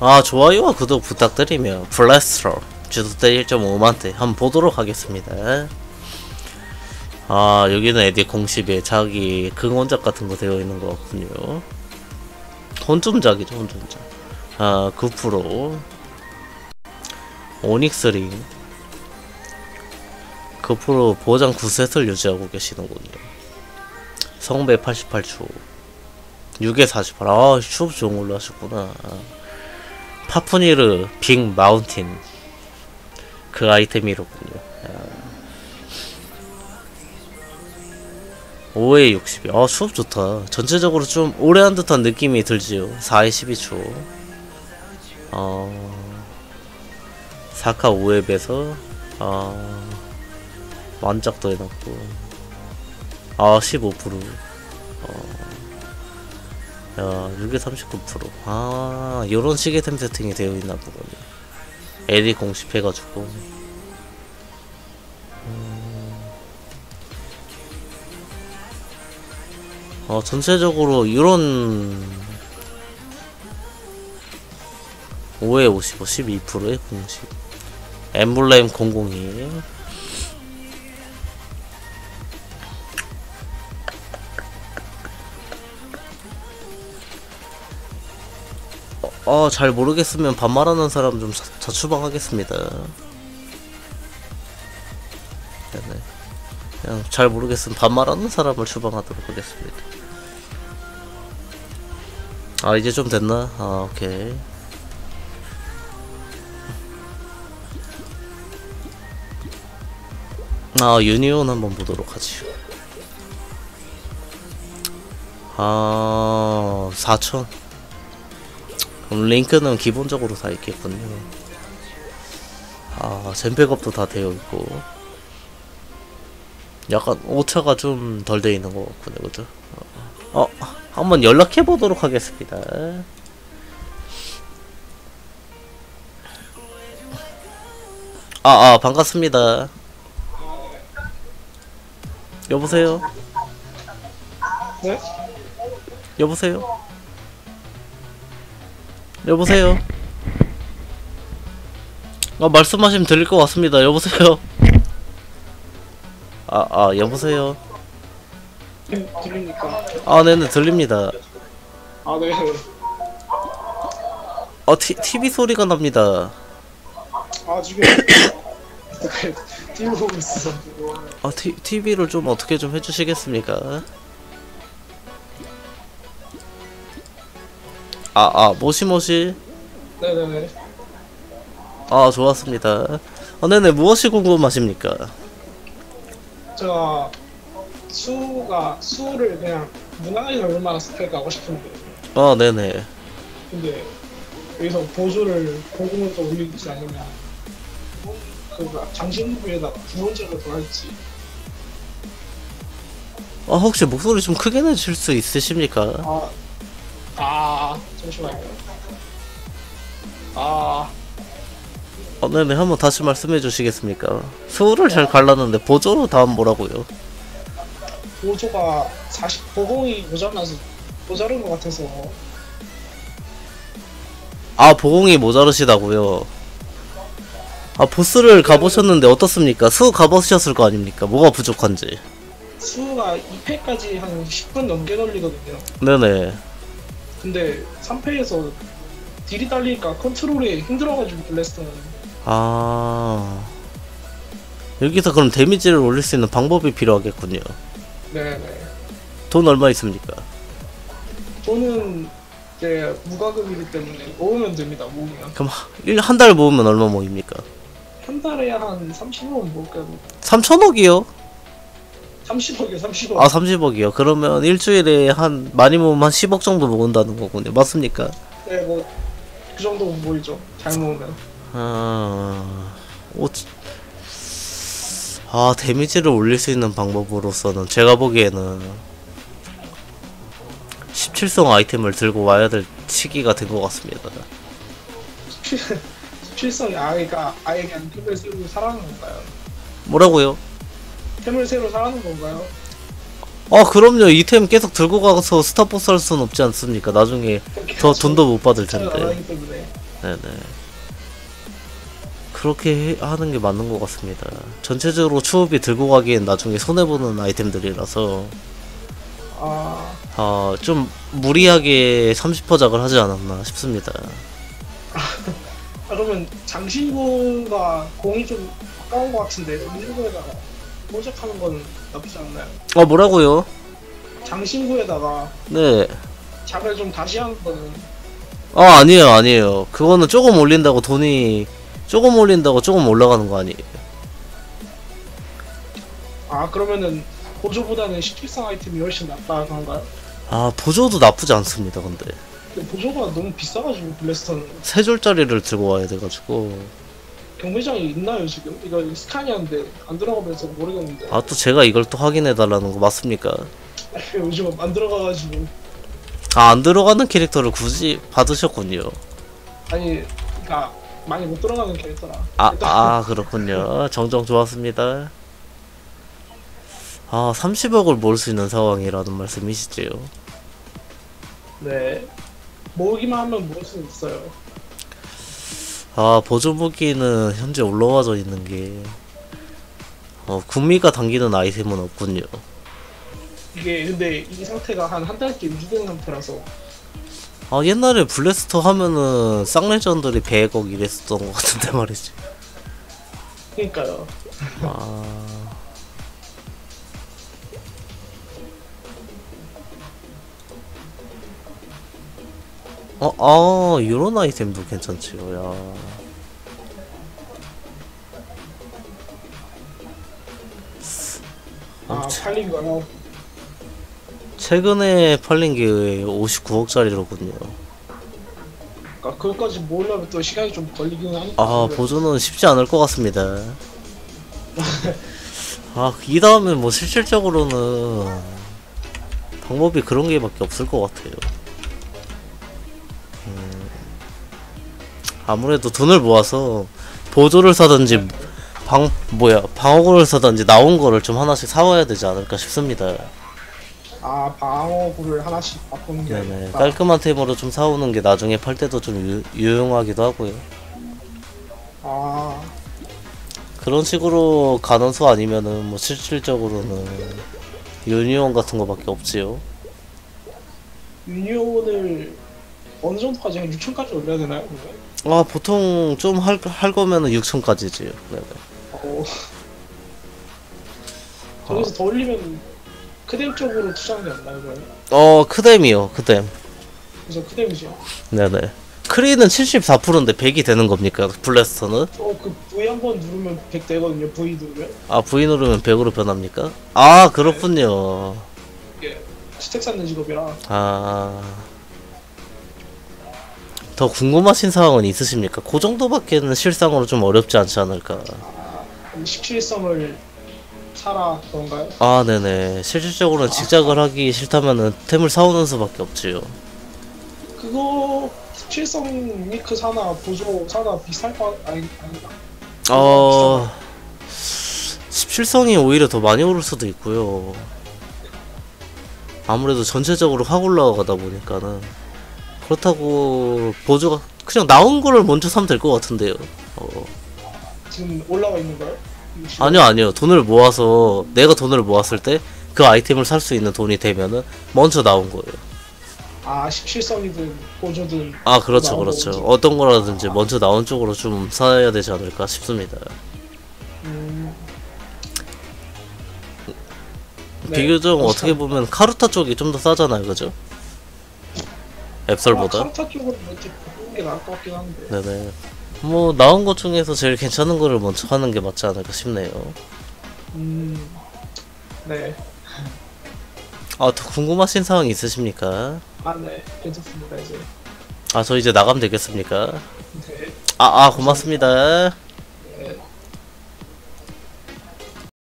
아 좋아요와 구독 부탁드리며 블래스터 주도대 1.5만대 한번 보도록 하겠습니다. 아 여기는 에디 공식에 자기 근원작 같은 거 되어 있는 것 같군요. 혼좀작이죠 혼좀작. 아9% 오닉스링. 9% 보장 9셋을 유지하고 계시는군요. 성배 88초. 6에 48. 아, 슈업 좋은 걸로 하셨구나. 아. 파푸니르 빅 마운틴. 그 아이템이로군요. 아. 5에 60이. 아, 수업 좋다. 전체적으로 좀 오래 한 듯한 느낌이 들지요. 4에 12초. 어. 4카 5웹에서, 아. 만작도 해놨고. 아, 15%. 야, 6에 39%. 아, 요런 식의 템 세팅이 되어 있나 보군요. LE 공식해가지고. 음. 어, 전체적으로 요런 5에 55, 12%의 공식. 엠블렘 002. 어, 잘 모르겠으면 반말하는 사람 좀 자, 자추방하겠습니다. 네네. 그냥 잘 모르겠으면 반말하는 사람을 추방하도록 하겠습니다. 아, 이제 좀 됐나? 아, 오케이. 아, 유니온 한번 보도록 하지요. 아, 4천. 그럼 링크는 기본적으로 다 있겠군요. 아, 젠백업도 다 되어 있고. 약간 오차가 좀 덜 돼 있는 것 같군요, 그죠? 어, 한번 연락해 보도록 하겠습니다. 아, 아, 반갑습니다. 여보세요? 네? 여보세요? 여보세요? 아, 말씀하시면 들릴 것 같습니다. 여보세요? 아, 아, 여보세요? 네, 들립니까? 아, 네네, 들립니다. 아, 네. 어, 티, TV 소리가 납니다. 아, 지금. TV 보고 있어. 아, 티, TV를 좀 어떻게 좀 해주시겠습니까? 아, 아, 모시모시. 네네네. 아, 좋았습니다. 아, 네네, 무엇이 궁금하십니까? 제가 수가, 수를 그냥 무난하게 얼마나 스펙 가고 싶은데. 아, 네네. 근데 여기서 보조를 고공을 올리지 않으면 그 장신구에다가 구원제를 더 할지. 아, 혹시 목소리 좀 크게 내실 수 있으십니까? 아, 아, 잠시만요. 아, 어, 네네, 한번 다시 말씀해 주시겠습니까? 수를 잘 갈랐는데, 보조로 다음 뭐라고요? 보조가 40, 보공이 모자라서 모자른 것 같아서 아, 보공이 모자르시다고요? 아, 보스를 가보셨는데 어떻습니까? 수 가보셨을 거 아닙니까? 뭐가 부족한지. 수가 2패까지 한 10분 넘게 걸리거든요. 네네. 근데 3패에서 딜이 딸리니까 컨트롤이 힘들어가지고 블래스터는 아. 여기서 그럼 데미지를 올릴 수 있는 방법이 필요하겠군요. 네네 돈 얼마 있습니까? 저는 이제 무과금이기 때문에 모으면 됩니다 모으면 그럼 한 달 모으면 얼마 모입니까? 한 달에 한 30원 모을까요? 3천억이요? 30억이요 30억 아, 30억이요. 그러면 일주일에 한, 많이 모으면 한 10억 정도 모은다는 거군요. 맞습니까? 네 뭐 그 정도 모이죠 잘 모으면 아, 오, 아, 데미지를 올릴 수 있는 방법으로서는 제가 보기에는 17성 아이템을 들고 와야 될 시기가 된 것 같습니다. 17성이 아이가 아예 그냥 템을 새로 사라는 건가요? 뭐라고요? 템을 새로 사라는 건가요? 아, 그럼요. 이템 계속 들고 가서 스타포스 할 수는 없지 않습니까? 나중에 더 돈도 못 받을 안 텐데. 네네. 그렇게 해- 하는 게 맞는 것 같습니다. 전체적으로 추업이 들고 가기엔 나중에 손해보는 아이템들이라서, 아, 아, 좀 무리하게 30퍼작을 하지 않았나 싶습니다. 아, 그러면 장신구가 공이 좀 아까운 것 같은데 장신구에다가 포작하는 건 나쁘지 않나요? 아, 뭐라고요? 장신구에다가 네. 작을 좀 다시 하는 거는 아, 아니에요, 아니에요. 그거는 조금 올린다고 돈이, 조금 올린다고 조금 올라가는 거 아니에요. 아 그러면은 보조보다는 17성 아이템이 훨씬 낫다 그런가요? 아, 보조도 나쁘지 않습니다, 근데. 근데 보조가 너무 비싸가지고 블래스터는 세 줄짜리를 들고 와야 돼가지고. 경매장이 있나요 지금? 이거 스카니아인데 안 들어가면서 모르겠는데 아, 또 제가 이걸 또 확인해 달라는 거 맞습니까? 요즘 안 들어가가지고 아, 안 들어가는 캐릭터를 굳이 받으셨군요. 아니 그니까 많이 못 들어가는 캐릭터라 아, 일단 아, 그렇군요. 정정 좋았습니다. 아, 30억을 모을 수 있는 상황이라는 말씀이시지요. 네 모으기만 하면 모을 수 있어요 아, 보조 무기는 현재 올라와져 있는 게, 어, 구미가 당기는 아이템은 없군요. 이게 근데 이 상태가 한 한 달째 유지되는 상태라서 아, 옛날에 블래스터 하면은 쌍레전들이 100억 이랬었던 것 같은데 말이지. 그니까요 아. 어, 아, 이런 아이템도 괜찮지요, 야. 아 팔린 거요 최근에 팔린 게 59억짜리로군요. 그러니까 그것까지 모으려면 또 시간이 좀 걸리긴 하니까 아, 보조는 쉽지 않을 것 같습니다. 아, 이 다음에 뭐 실질적으로는 방법이 그런 게 밖에 없을 것 같아요. 음, 아무래도 돈을 모아서 보조를 사든지 방 뭐야 방어구를 사든지 나온 거를 좀 하나씩 사와야 되지 않을까 싶습니다. 아 방어구를 하나씩 바꾸는 게 네네 깔끔한 템으로 좀 사오는 게 나중에 팔 때도 좀 유, 유용하기도 하고요. 아 그런 식으로 가는 수 아니면은 뭐 실질적으로는 유니온 같은 거밖에 없지요. 유니온을 어느 정도까지 한 6천까지 올려야 되나요? 아 보통 좀 할 할 거면은 6천까지지요. 네네. 어... 저기서 더 올리면 크뎀 쪽으로 투자하는 게 없나요? 그러면? 어 크뎀이요 크뎀. 그래서 크뎀이죠 네네. 크리는 74%인데 100이 되는 겁니까? 블래스터는? 어그 V 한 번 누르면 100 되거든요 V 누르면 아 V 누르면 100으로 변합니까? 아 그렇군요. 이게 스택 쌓는 직업이라 아. 더 궁금하신 사항은 있으십니까? 그 정도밖에는 실상으로 좀 어렵지 않지 않을까. 17성을 사라 그런가요? 아, 네네. 실질적으로는 직작을 하기 싫다면은 템을 사오는 수밖에 없지요. 그거 17성 미크 사나 보조 사나 비쌀 거 아니 아닌가? 어, 17성이 오히려 더 많이 오를 수도 있고요. 아무래도 전체적으로 확 올라가다 보니까는. 그렇다고 보조가 그냥 나온 거를 먼저 사면 될 것 같은데요. 어. 지금 올라가 있는 거요? 아니요, 아니요. 돈을 모아서, 내가 돈을 모았을 때 그 아이템을 살 수 있는 돈이 되면은 먼저 나온 거예요. 아 17성이든 보조든 아, 그렇죠, 그렇죠. 거지. 어떤 거라든지 먼저 나온 쪽으로 좀 사야 되지 않을까 싶습니다. 음... 네, 비교적 그렇죠. 어떻게 보면 카루타 쪽이 좀 더 싸잖아요, 그죠? 앱설보다. 아, 카르타 쪽으로 먼저 바꾸는 게 나을 것 같긴 한데 네네. 뭐 나온 것 중에서 제일 괜찮은 거를 먼저 하는 게 맞지 않을까 싶네요. 음... 네 아, 더 궁금하신 사항 있으십니까? 아, 네. 괜찮습니다, 이제. 아, 저 이제 나가면 되겠습니까? 네. 아, 아, 고맙습니다.